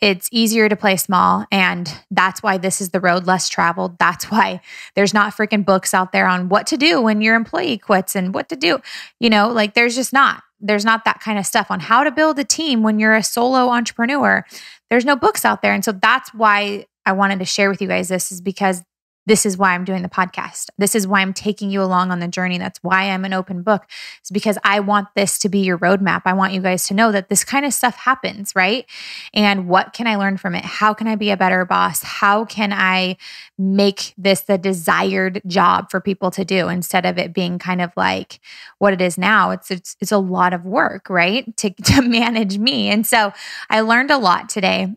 it's easier to play small. And that's why this is the road less traveled. That's why there's not freaking books out there on what to do when your employee quits and what to do. You know, like there's just not. There's not that kind of stuff on how to build a team when you're a solo entrepreneur. There's no books out there. And so that's why I wanted to share with you guys this is because this is why I'm doing the podcast. This is why I'm taking you along on the journey. That's why I'm an open book. It's because I want this to be your roadmap. I want you guys to know that this kind of stuff happens, right? And what can I learn from it? How can I be a better boss? How can I make this the desired job for people to do instead of it being kind of like what it is now? It's it's, it's a lot of work, right? To, to manage me. And so I learned a lot today